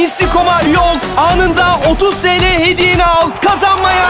Misli.com'a üye. Anında 30 TL hediyeni al. Kazanmaya.